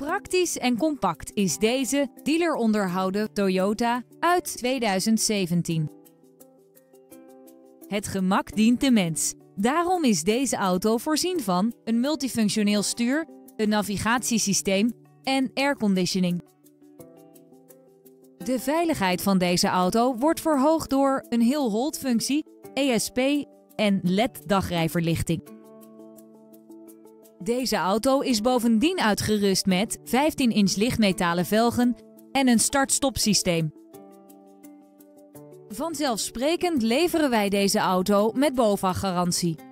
Praktisch en compact is deze dealer onderhouden Toyota uit 2017. Het gemak dient de mens. Daarom is deze auto voorzien van een multifunctioneel stuur, een navigatiesysteem en airconditioning. De veiligheid van deze auto wordt verhoogd door een heel hold functie, ESP en LED-dagrijverlichting. Deze auto is bovendien uitgerust met 15-inch lichtmetalen velgen en een start-stop systeem. Vanzelfsprekend leveren wij deze auto met BOVAG-garantie.